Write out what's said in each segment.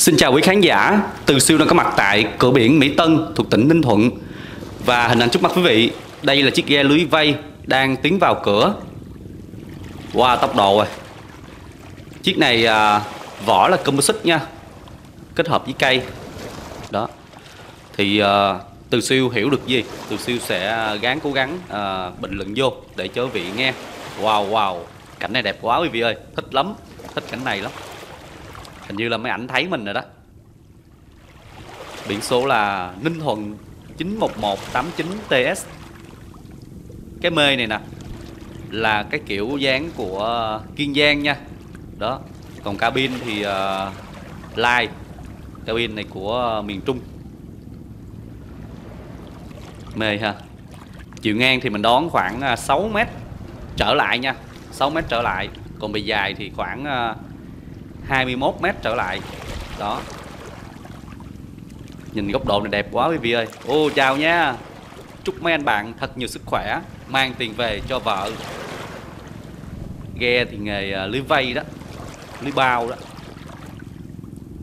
Xin chào quý khán giả, Từ Siêu đang có mặt tại cửa biển Mỹ Tân thuộc tỉnh Ninh Thuận. Và hình ảnh trước mắt quý vị, đây là chiếc ghe lưới vây đang tiến vào cửa. Wow, tốc độ rồi. Chiếc này à, vỏ là composite nha Kết hợp với cây. Đó. Thì à, Từ Siêu hiểu được gì? Từ Siêu sẽ gắng cố gắng à, bình luận vô để cho quý vị nghe. Wow, wow, cảnh này đẹp quá quý vị ơi. Thích lắm, thích cảnh này lắm. Hình như là mấy ảnh thấy mình rồi đó. Biển số là Ninh Thuận 91189TS Cái mê này nè Là cái kiểu dáng của Kiên Giang nha. Đó Còn cabin thì uh, Lai. Cabin này của miền Trung. Mê ha. Chiều ngang thì mình đón khoảng ờ, 6 mét Trở lại nha. 6 mét trở lại. Còn bề dài thì khoảng uh, 21 mét trở lại. Đó. Nhìn góc độ này đẹp quá quý vị ơi. Ô, chào nha. Chúc mấy anh bạn thật nhiều sức khỏe, mang tiền về cho vợ. Ghe thì nghề à, lưới vây đó, lưới bao đó.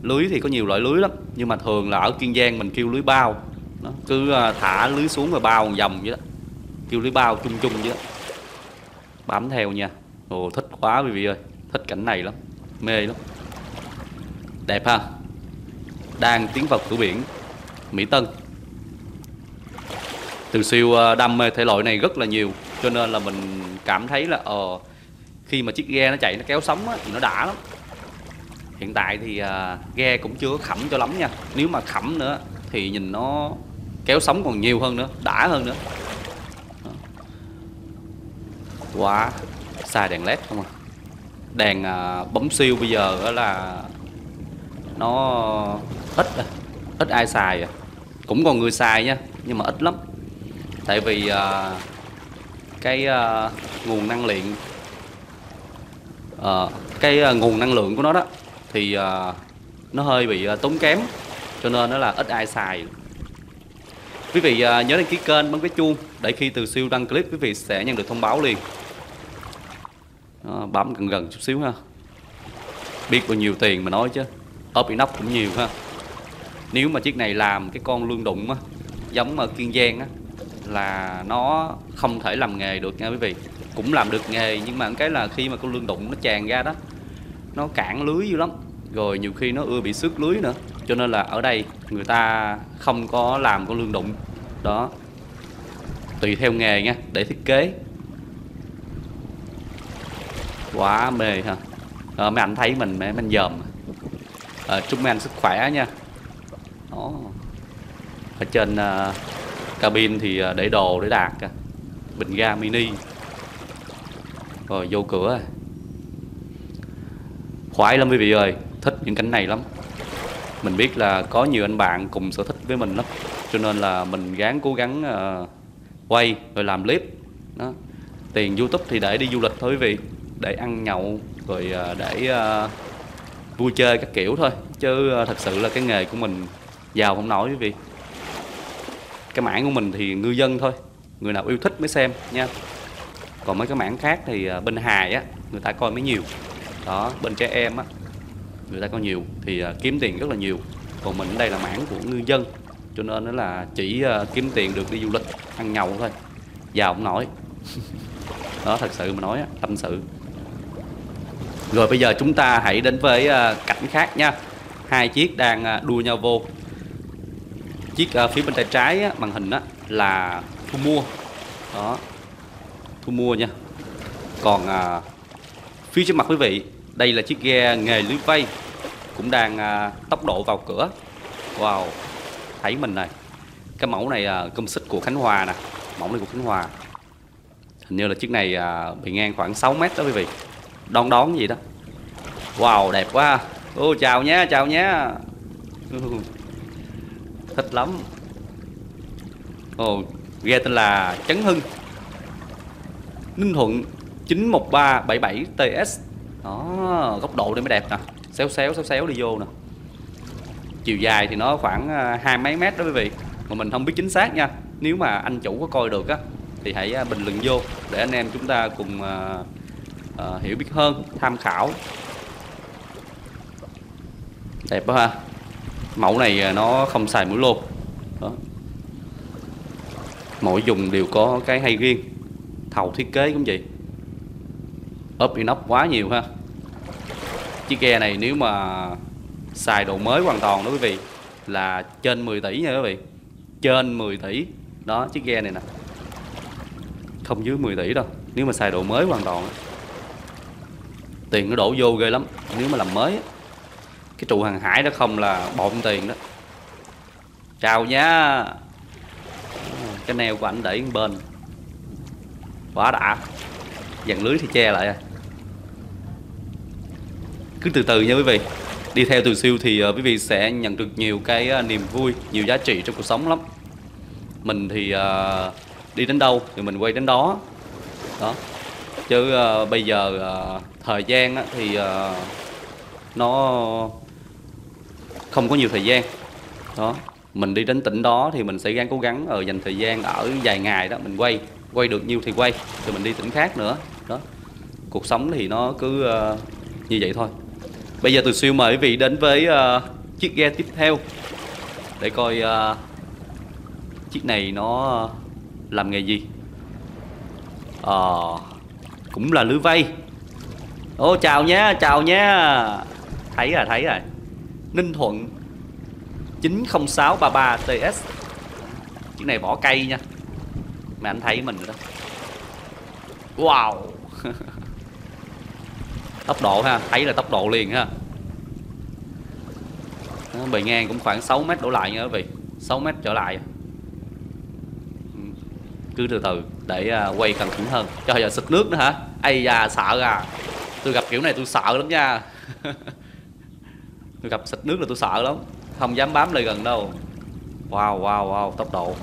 Lưới thì có nhiều loại lưới lắm, nhưng mà thường là ở kiên giang mình kêu lưới bao. Nó cứ à, thả lưới xuống rồi bao một vòng vậy đó. Kêu lưới bao chung chung vậy đó. Bám theo nha. Ồ, thích quá quý vị ơi, thích cảnh này lắm mê lắm. Đẹp ha? Đang tiến vào cửa biển Mỹ Tân. Từ siêu ờ, đam mê thể loại này rất là nhiều Cho nên là mình cảm thấy là ờ Khi mà chiếc ghe nó chạy nó kéo sóng á, thì nó đã lắm. Hiện tại thì uh, ghe cũng chưa khẩm cho lắm nha. Nếu mà khẩm nữa thì nhìn nó kéo sóng còn nhiều hơn nữa Đã hơn nữa. Ờ. Quá Xài đèn led không à. Đèn à, bấm siêu bây giờ là nó ít à, ít ai xài à. Cũng còn người xài nha, nhưng mà ít lắm. Tại vì à, cái nguồn năng lượng ờ, cái nguồn năng lượng của nó đó thì nó hơi bị tốn kém, cho nên nó là ít ai xài. Quý vị nhớ đăng ký kênh bấm cái chuông để khi từ siêu đăng clip, quý vị sẽ nhận được thông báo liền. Đó, bấm gần gần chút xíu ha. Biết bao nhiêu tiền mà nói chứ. Ốp nóc cũng nhiều ha. Nếu mà chiếc này làm cái con lương đụng á giống ở kiên giang á là nó không thể làm nghề được nha quý vị. Cũng làm được nghề nhưng mà cái là khi mà con lương đụng nó tràn ra đó nó cản lưới dữ lắm. Rồi nhiều khi nó ưa bị xước lưới nữa. Cho nên là ở đây người ta không có làm con lương đụng. Đó. Tùy theo nghề nha để thiết kế quá mê ha. À, mấy anh thấy mình mấy anh dòm. À, chúc mấy anh sức khỏe nha. Đó. Ở trên uh, cabin thì uh, để đồ để đạt uh, bình ga mini. Rồi vô cửa. Khoái lắm quý vị ơi. Thích những cảnh này lắm. Mình biết là có nhiều anh bạn cùng sở thích với mình lắm. Cho nên là mình gắng cố gắng uh, quay rồi làm clip. Đó. Tiền youtube thì để đi du lịch thôi quý vị để ăn nhậu rồi ờ, để ờ, vui chơi các kiểu thôi. Chứ ờ, thật sự là cái nghề của mình giàu không nổi quý vị. Cái mảng của mình thì ngư dân thôi người nào yêu thích mới xem nha. Còn mấy cái mảng khác thì bên hài á người ta coi mới nhiều. Đó bên trẻ em á người ta coi nhiều thì kiếm tiền rất là nhiều. Còn mình đây là mảng của ngư dân cho nên nó là chỉ kiếm tiền được đi du lịch ăn nhậu thôi giàu không nổi. Đó thật sự mà nói á, tâm sự rồi bây giờ chúng ta hãy đến với ờ, cảnh khác nha. Hai chiếc đang ờ, đua nhau vô. Chiếc ờ, phía bên tay trái á, màn hình á, là thu mua. Đó. Thu mua nha. Còn phía trước mặt quý vị Đây là chiếc ghe nghề lưới vây. Cũng đang tốc độ vào cửa. Wow. Thấy mình này. Cái mẫu này công xích của Khánh Hòa nè. Mẫu này của Khánh Hòa. Hình như là chiếc này uh, bị ngang khoảng 6 mét đó quý vị đón đón gì đó. Wow, đẹp quá. Ô, chào nhé chào nhé. Thích lắm. Ồ, ghe tên là Trấn Hưng. Ninh Thuận 91377 TS đó, góc độ đây mới đẹp nè. Xéo xéo xéo xéo đi vô nè. Chiều dài thì nó khoảng à, hai mấy mét đó quý vị. Mà mình không biết chính xác nha. Nếu mà anh chủ có coi được á, thì hãy à, bình luận vô để anh em chúng ta cùng à, uh, hiểu biết hơn tham khảo. Đẹp quá ha. Mẫu này ờ, nó không xài mũi lô. Đó. Mỗi dùng đều có cái hay riêng. Thầu thiết kế cũng vậy. Ốp inox quá nhiều ha. Chiếc ghe này nếu mà xài đồ mới hoàn toàn đó quý vị là trên 10 tỷ nha quý vị. Trên 10 tỷ. Đó chiếc ghe này nè. Không dưới 10 tỷ đâu. Nếu mà xài đồ mới hoàn toàn tiền nó đổ vô ghê lắm. Nếu mà làm mới cái trụ hàng hải đó không là bộn tiền đó. Chào nhá cái neo của anh để bên. Quá đã. Dàn lưới thì che lại à. Cứ từ từ nha quý vị. Đi theo từ siêu thì uh, quý vị sẽ nhận được nhiều cái uh, niềm vui nhiều giá trị trong cuộc sống lắm. Mình thì uh, đi đến đâu thì mình quay đến đó. Đó chứ uh, bây giờ uh, thời gian á, thì uh, nó không có nhiều thời gian. Đó mình đi đến tỉnh đó thì mình sẽ gắng cố gắng ở dành thời gian ở vài ngày đó mình quay quay được nhiêu thì quay rồi mình đi tỉnh khác nữa. Đó cuộc sống thì nó cứ uh, như vậy thôi. Bây giờ từ siêu mời quý vị đến với uh, chiếc ghe tiếp theo để coi uh, chiếc này nó làm nghề gì. Ờ cũng là lưới vây. Ô, chào nhé chào nhé. Thấy rồi thấy rồi. Ninh thuận 90633 TS chiếc này bỏ cây nha. Mà anh thấy mình rồi đó. Wow. Tốc độ ha, thấy là tốc độ liền ha. Bề ngang cũng khoảng 6 mét đổ lại nha quý vị. 6 mét trở lại. Ừ, cứ từ từ để uh, quay cẩn thận. Hơn cho giờ sực nước nữa hả? Ây da sợ à. Tôi gặp kiểu này tôi sợ lắm nha. Tôi gặp sực nước là tôi sợ lắm. Không dám bám lại gần đâu. Wow wow wow tốc độ.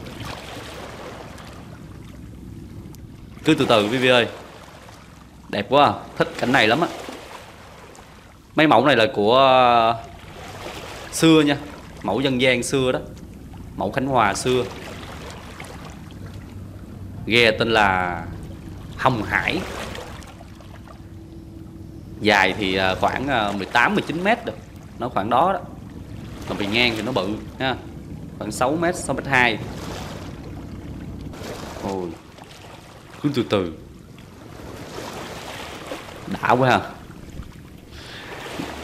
Cứ từ từ Vivi ơi. Đẹp quá thích cảnh này lắm á. Mấy mẫu này là của à, xưa nha. Mẫu dân gian xưa đó. Mẫu khánh hòa xưa ghe tên là hồng hải. Dài thì ờ, khoảng 18 19 m được. Nó khoảng đó đó. Còn bề ngang thì nó bự ha. Khoảng 6 m 6 m 2 ôi cứ từ từ. Đã quá ha.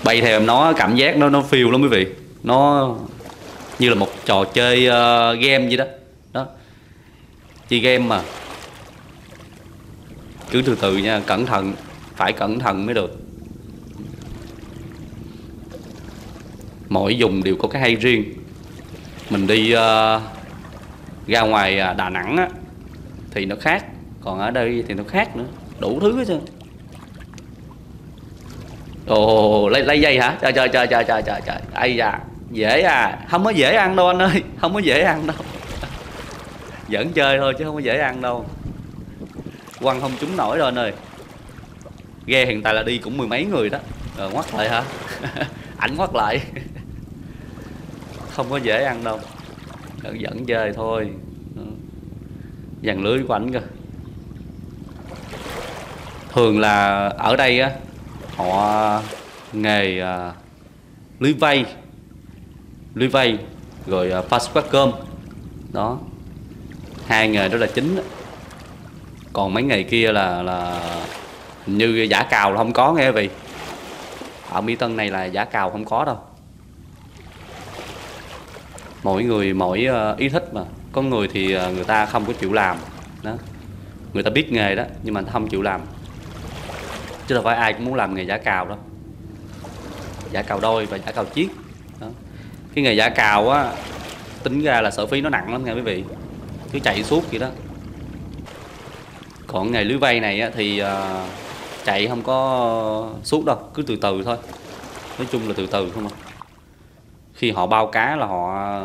Bay theo nó cảm giác nó nó phiêu lắm quý vị. Nó như là một trò chơi uh, game vậy đó chơi game mà. Cứ từ từ nha cẩn thận phải cẩn thận mới được. Mỗi dùng đều có cái hay riêng. Mình đi uh, ra ngoài à, Đà Nẵng á, thì nó khác. Còn ở đây thì nó khác nữa đủ thứ hết trơn. Ồ lấy lấy dây hả? Trời trời trời trời trời trời. Ai da? Dễ à. Không có dễ ăn đâu anh ơi không có dễ ăn đâu vẫn chơi thôi chứ không có dễ ăn đâu. Quăng không trúng nổi rồi anh ơi. Ghe hiện tại là đi cũng mười mấy người đó. Rồi ngoắt lại hả? Ảnh ngoắt lại. Không có dễ ăn đâu. Vẫn, vẫn chơi thôi. Dàn lưới của ảnh kìa. Thường là ở đây á họ nghề uh, lưới vây. Lưới vây rồi uh, fast cơm. Đó hai nghề đó là chính. Đó. còn mấy nghề kia là là như giả cào là không có nghe vị. Ở mỹ tân này là giả cào không có đâu. Mỗi người mỗi ờ, ý thích mà. Có người thì ờ, người ta không có chịu làm. Đó. Người ta biết nghề đó, nhưng mà không chịu làm. Chứ đâu phải ai cũng muốn làm nghề giả cào đâu. Giả cào đôi và giả cào chiếc. Đó. cái nghề giả cào á, tính ra là sở phí nó nặng lắm nha quý vị cứ chạy suốt vậy đó. Còn ngày lưới vây này thì à, chạy không có suốt đâu, cứ từ từ thôi. Nói chung là từ từ không à. Khi họ bao cá là họ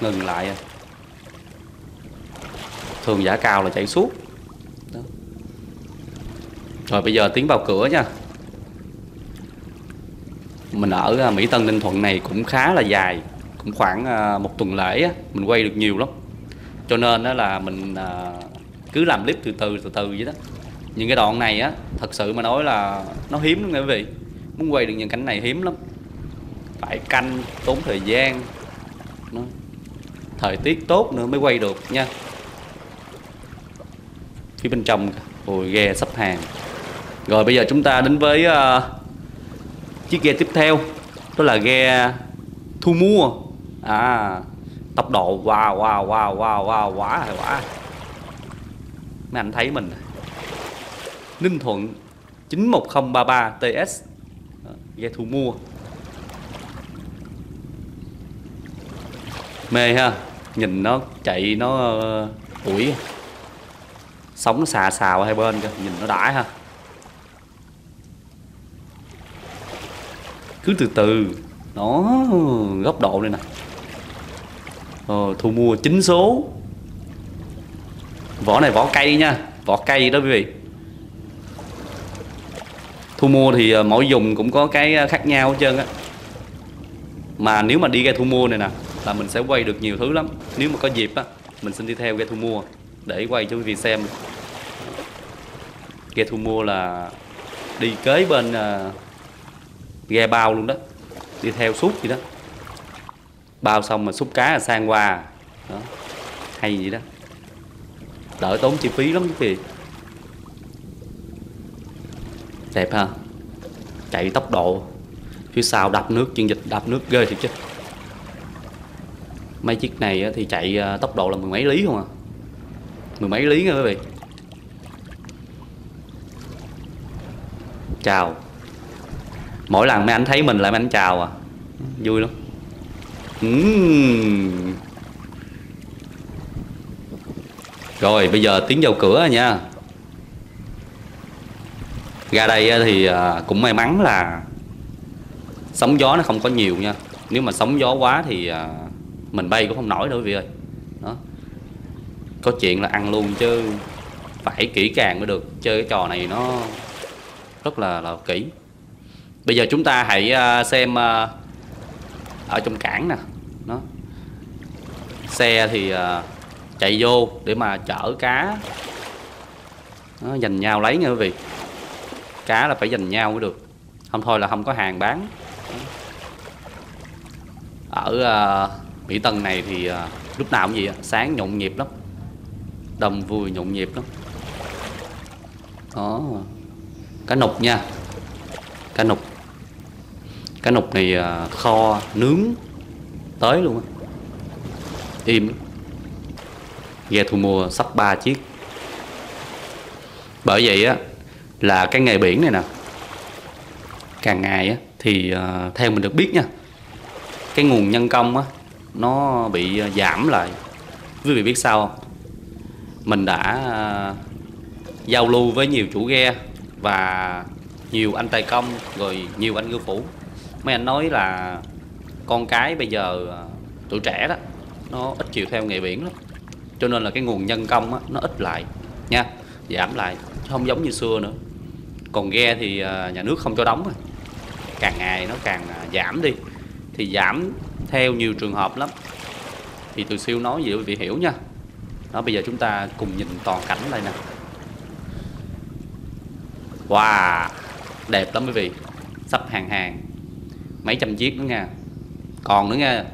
ngừng lại à. thường giả cao là chạy suốt. Đó. rồi bây giờ tiến vào cửa nha. Mình ở à, Mỹ Tân Ninh Thuận này cũng khá là dài, cũng khoảng một tuần lễ mình quay được nhiều lắm cho nên đó là mình à, cứ làm clip từ từ từ từ vậy đó. Những cái đoạn này á thật sự mà nói là nó hiếm lắm nghe quý vị. Muốn quay được những cảnh này hiếm lắm. Phải canh tốn thời gian. Nó thời tiết tốt nữa mới quay được nha. Phía bên trong hồi ghe sắp hàng. Rồi bây giờ chúng ta đến với uh, chiếc ghe tiếp theo. Đó là ghe thu mua. À tốc độ, wow wow wow wow wow, quá hay quá. Mấy anh thấy mình. Ninh Thuận 91033 TS ghe thu mua. Mê ha, nhìn nó chạy nó ờ, ủi. Sóng nó xà xào hai bên kìa, nhìn nó đãi ha. Cứ từ từ. Nó góc độ này nè ờ, thu mua chính số. Vỏ này vỏ cây nha vỏ cây đó quý vị. Thu mua thì ờ, mỗi dùng cũng có cái ờ, khác nhau hết trơn á. Mà nếu mà đi ghe thu mua này nè là mình sẽ quay được nhiều thứ lắm. Nếu mà có dịp á mình xin đi theo ghe thu mua để quay cho quý vị xem. Ghe thu mua là đi kế bên uh, ghe bao luôn đó đi theo suốt vậy đó bao xong mà xúc cá là sang qua. Đó. hay vậy đó. Đỡ tốn chi phí lắm quý vị đẹp ha. Chạy tốc độ. Phía sau đập nước chuyên dịch đập nước ghê thiệt chứ. Mấy chiếc này thì chạy à, tốc độ là mười mấy lý không à. Mười mấy lý nha quý vị. Chào. Mỗi lần mấy anh thấy mình lại mấy anh chào à. Vui lắm uhm. rồi, bây giờ tiến vào cửa nha. Ra đây thì à, cũng may mắn là sóng gió nó không có nhiều nha. Nếu mà sóng gió quá thì à, mình bay cũng không nổi đâu quý vị ơi. Đó. Có chuyện là ăn luôn chứ phải kỹ càng mới được. Chơi cái trò này nó rất là là kỹ. Bây giờ chúng ta hãy à, xem ở trong cảng nè đó. Xe thì à, chạy vô để mà chở cá. Nó dành nhau lấy nha quý vị. Cá là phải dành nhau mới được. Không thôi là không có hàng bán. Ở uh, Mỹ Tân này thì uh, lúc nào cũng gì sáng nhộn nhịp lắm. Đông vui nhộn nhịp lắm. Đó. Cá nục nha. Cá nục. Cá nục này uh, kho nướng tới luôn á. Im ghe thu mua sắp ba chiếc. Bởi vậy á là cái nghề biển này nè càng ngày á thì uh, theo mình được biết nha cái nguồn nhân công á nó bị ờ, giảm lại. Quý vị biết sao không? Mình đã uh, giao lưu với nhiều chủ ghe và nhiều anh tài công rồi nhiều anh ngư phủ. Mấy anh nói là con cái bây giờ ờ, tuổi trẻ đó nó ít chịu theo nghề biển lắm. Cho nên là cái nguồn nhân công á, nó ít lại nha giảm lại không giống như xưa nữa. Còn ghe thì ờ, nhà nước không cho đóng rồi, càng ngày nó càng ờ, giảm đi. Thì giảm theo nhiều trường hợp lắm. Thì từ siêu nói gì quý vị hiểu nha. Đó bây giờ chúng ta cùng nhìn toàn cảnh đây nè. Wow đẹp lắm quý vị. Sắp hàng hàng. Mấy trăm chiếc nữa nha còn nữa nha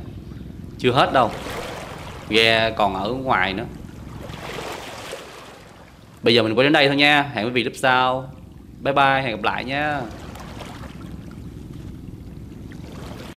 chưa hết đâu. Ghe còn ở ngoài nữa. Bây giờ mình quay đến đây thôi nha. Hẹn quý vị lúc sau. Bye bye, hẹn gặp lại nha.